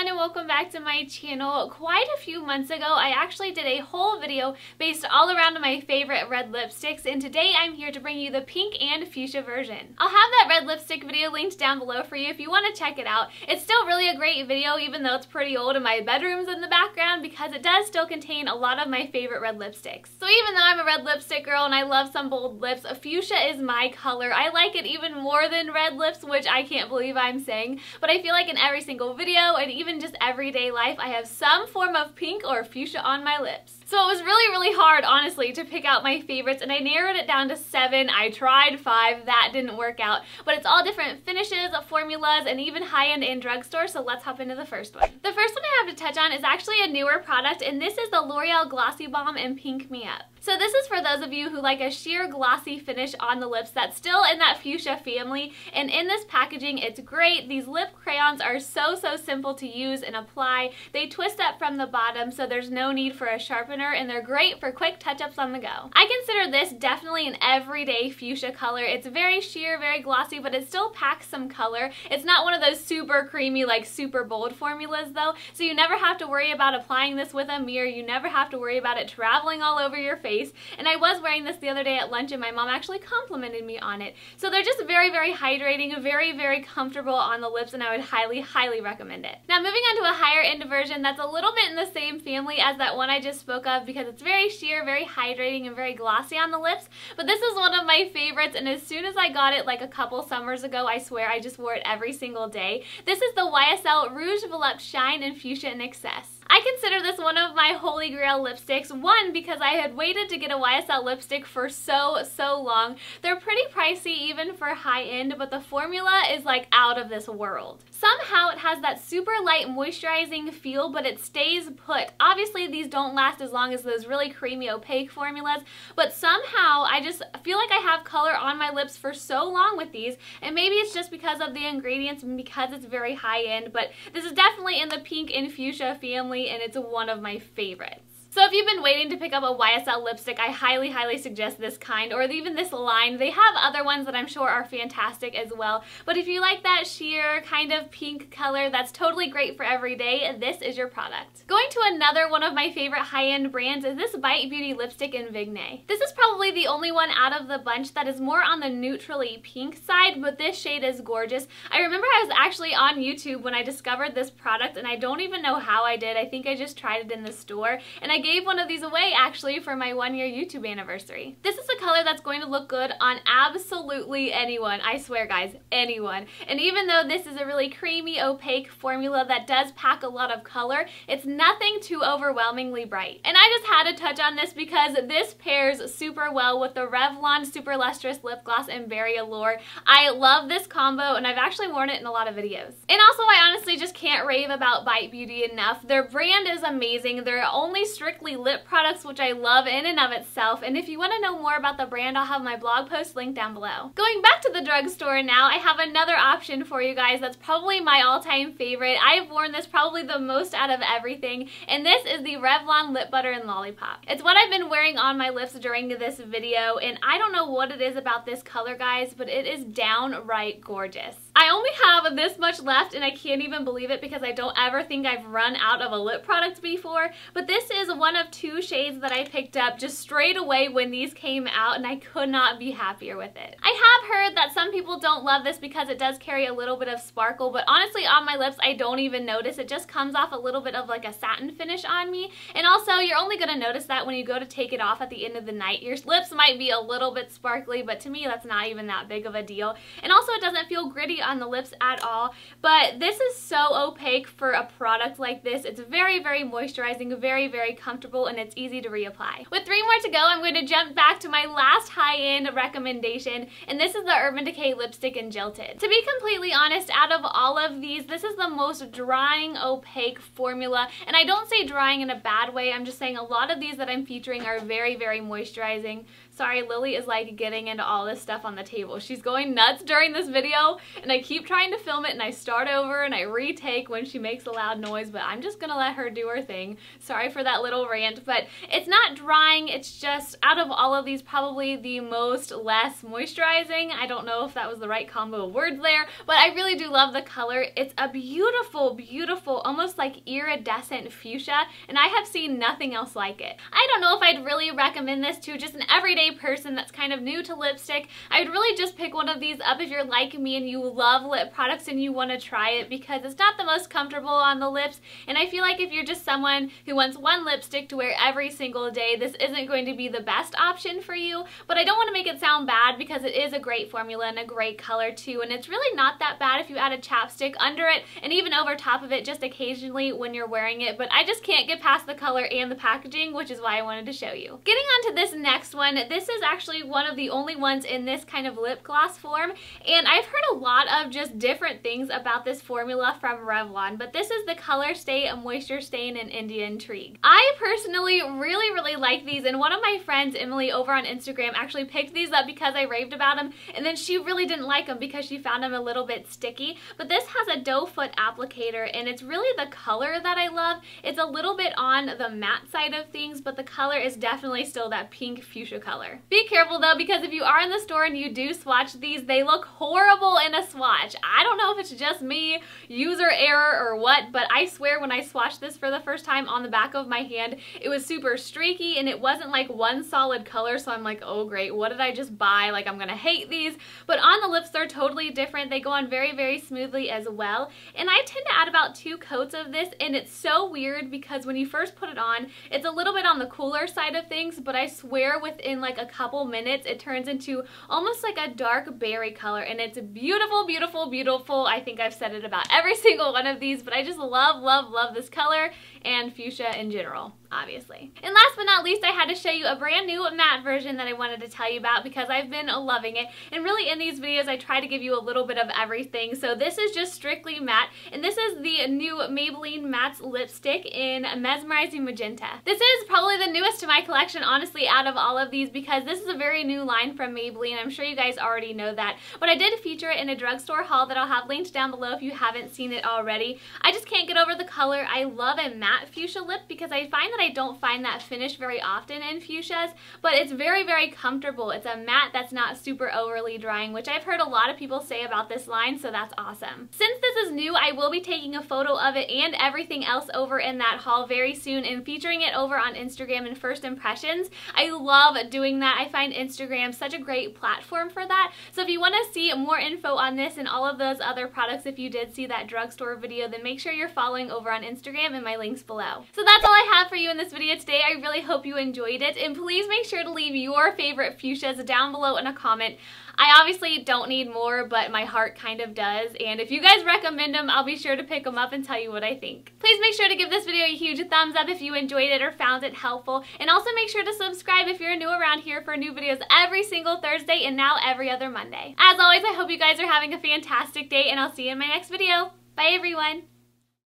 everyone and welcome back to my channel. Quite a few months ago, I actually did a whole video based all around my favorite red lipsticks and today I'm here to bring you the pink and fuchsia version. I'll have that red lipstick video linked down below for you if you want to check it out. It's still really a great video even though it's pretty old and my bedroom's in the background because it does still contain a lot of my favorite red lipsticks. So even though I'm a red lipstick girl and I love some bold lips, fuchsia is my color. I like it even more than red lips, which I can't believe I'm saying, but I feel like in every single video and even just everyday life, I have some form of pink or fuchsia on my lips. So it was really, really hard, honestly, to pick out my favorites, and I narrowed it down to seven. I tried five, that didn't work out, but it's all different finishes, formulas, and even high-end in drugstore, so let's hop into the first one. The first one I have to touch on is actually a newer product, and this is the L'Oreal Glossy Balm in Pink Me Up. So this is for those of you who like a sheer glossy finish on the lips that's still in that fuchsia family, and in this packaging, it's great. These lip crayons are so, so simple to use and apply. They twist up from the bottom, so there's no need for a sharpener and they're great for quick touch-ups on the go. I consider this definitely an everyday fuchsia color. It's very sheer, very glossy, but it still packs some color. It's not one of those super creamy, like super bold formulas though, so you never have to worry about applying this with a mirror. You never have to worry about it traveling all over your face. And I was wearing this the other day at lunch and my mom actually complimented me on it. So they're just very, very hydrating, very, very comfortable on the lips and I would highly, highly recommend it. Now moving on to a higher end version that's a little bit in the same family as that one I just spoke of because it's very sheer, very hydrating, and very glossy on the lips. But this is one of my favorites, and as soon as I got it like a couple summers ago, I swear I just wore it every single day. This is the YSL Rouge Volupte Shine in Fuchsia in Excess. I consider this one of my holy grail lipsticks. One, because I had waited to get a YSL lipstick for so, so long. They're pretty pricey even for high end, but the formula is like out of this world. Somehow it has that super light moisturizing feel, but it stays put. Obviously these don't last as long as those really creamy opaque formulas, but somehow I just feel like I have color on my lips for so long with these, and maybe it's just because of the ingredients and because it's very high end, but this is definitely in the pink and fuchsia family and it's one of my favorites. So if you've been waiting to pick up a YSL lipstick, I highly, highly suggest this kind or even this line. They have other ones that I'm sure are fantastic as well. But if you like that sheer kind of pink color, that's totally great for every day. This is your product. Going to another one of my favorite high-end brands is this Bite Beauty lipstick in Vigne. This is probably the only one out of the bunch that is more on the neutrally pink side, but this shade is gorgeous. I remember I was actually on YouTube when I discovered this product and I don't even know how I did. I think I just tried it in the store and I gave one of these away actually for my one year YouTube anniversary. This is a color that's going to look good on absolutely anyone. I swear guys, anyone. And even though this is a really creamy, opaque formula that does pack a lot of color, it's nothing too overwhelmingly bright. And I just had to touch on this because this pairs super well with the Revlon Super Lustrous Lip Gloss in Berry Allure. I love this combo and I've actually worn it in a lot of videos. And also I honestly just can't rave about Bite Beauty enough. Their brand is amazing. They're only strictly strictly lip products, which I love in and of itself. And if you want to know more about the brand, I'll have my blog post linked down below. Going back to the drugstore now, I have another option for you guys that's probably my all-time favorite. I've worn this probably the most out of everything, and this is the Revlon Lip Butter and Lollipop. It's what I've been wearing on my lips during this video, and I don't know what it is about this color, guys, but it is downright gorgeous. I only have this much left and I can't even believe it because I don't ever think I've run out of a lip product before, but this is one of two shades that I picked up just straight away when these came out and I could not be happier with it. I have heard that some people don't love this because it does carry a little bit of sparkle, but honestly on my lips I don't even notice. It just comes off a little bit of like a satin finish on me, and also you're only going to notice that when you go to take it off at the end of the night. Your lips might be a little bit sparkly, but to me that's not even that big of a deal. And also it doesn't feel gritty on the lips at all, but this is so opaque for a product like this. It's very, very moisturizing, very, very comfortable, and it's easy to reapply. With three more to go, I'm going to jump back to my last high-end recommendation, and this is the Urban Decay Lipstick in Jilted. To be completely honest, out of all of these, this is the most drying, opaque formula, and I don't say drying in a bad way, I'm just saying a lot of these that I'm featuring are very, very moisturizing, Sorry, Lily is like getting into all this stuff on the table. She's going nuts during this video and I keep trying to film it and I start over and I retake when she makes a loud noise, but I'm just gonna let her do her thing. Sorry for that little rant, but it's not drying. It's just out of all of these, probably the most less moisturizing. I don't know if that was the right combo of words there, but I really do love the color. It's a beautiful, beautiful, almost like iridescent fuchsia, and I have seen nothing else like it. I don't know if I'd really recommend this to just an everyday person that's kind of new to lipstick. I'd really just pick one of these up if you're like me and you love lip products and you want to try it because it's not the most comfortable on the lips, and I feel like if you're just someone who wants one lipstick to wear every single day, this isn't going to be the best option for you, but I don't want to make it sound bad because it is a great formula and a great color too, and it's really not that bad if you add a chapstick under it and even over top of it just occasionally when you're wearing it, but I just can't get past the color and the packaging, which is why I wanted to show you. Getting on to this next one, this is actually one of the only ones in this kind of lip gloss form, and I've heard a lot of just different things about this formula from Revlon, but this is the ColorStay Moisture Stain in Indian Intrigue. I personally really, really like these, and one of my friends, Emily, over on Instagram actually picked these up because I raved about them, and then she really didn't like them because she found them a little bit sticky, but this has a doe foot applicator, and it's really the color that I love. It's a little bit on the matte side of things, but the color is definitely still that pink fuchsia color. Be careful though, because if you are in the store and you do swatch these, they look horrible in a swatch. I don't know if it's just me, user error or what, but I swear when I swatched this for the first time on the back of my hand, it was super streaky and it wasn't like one solid color, so I'm like, oh great, what did I just buy? Like I'm gonna hate these, but on the lips they're totally different. They go on very, very smoothly as well, and I tend to add about two coats of this, and it's so weird because when you first put it on, it's a little bit on the cooler side of things, but I swear within like a couple minutes, it turns into almost like a dark berry color, and it's beautiful, beautiful, beautiful. I think I've said it about every single one of these, but I just love, love, love this color and fuchsia in general obviously. And last but not least, I had to show you a brand new matte version that I wanted to tell you about because I've been loving it. And really in these videos, I try to give you a little bit of everything. So this is just strictly matte, and this is the new Maybelline Matte Lipstick in Mesmerizing Magenta. This is probably the newest to my collection, honestly, out of all of these because this is a very new line from Maybelline. I'm sure you guys already know that. But I did feature it in a drugstore haul that I'll have linked down below if you haven't seen it already. I just can't get over the color. I love a matte fuchsia lip because I find that I don't find that finish very often in fuchsias, but it's very, very comfortable. It's a matte that's not super overly drying, which I've heard a lot of people say about this line, so that's awesome. Since this is new, I will be taking a photo of it and everything else over in that haul very soon and featuring it over on Instagram in First Impressions. I love doing that. I find Instagram such a great platform for that. So if you want to see more info on this and all of those other products, if you did see that drugstore video, then make sure you're following over on Instagram and my links below. So that's all I have for you in this video today. I really hope you enjoyed it. And please make sure to leave your favorite fuchsias down below in a comment. I obviously don't need more, but my heart kind of does. And if you guys recommend them, I'll be sure to pick them up and tell you what I think. Please make sure to give this video a huge thumbs up if you enjoyed it or found it helpful. And also make sure to subscribe if you're new around here for new videos every single Thursday and now every other Monday. As always, I hope you guys are having a fantastic day and I'll see you in my next video. Bye everyone!